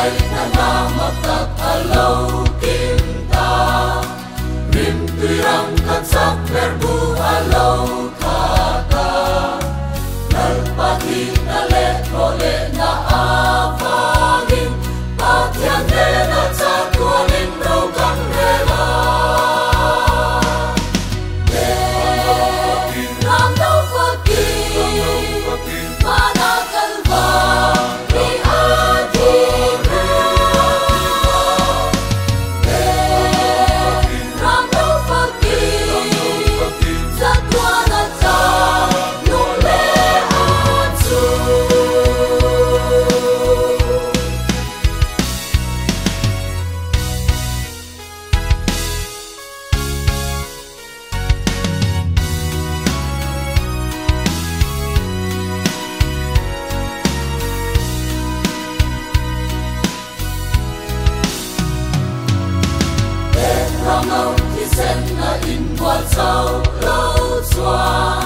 heard the hum of. 天生那因我走路转。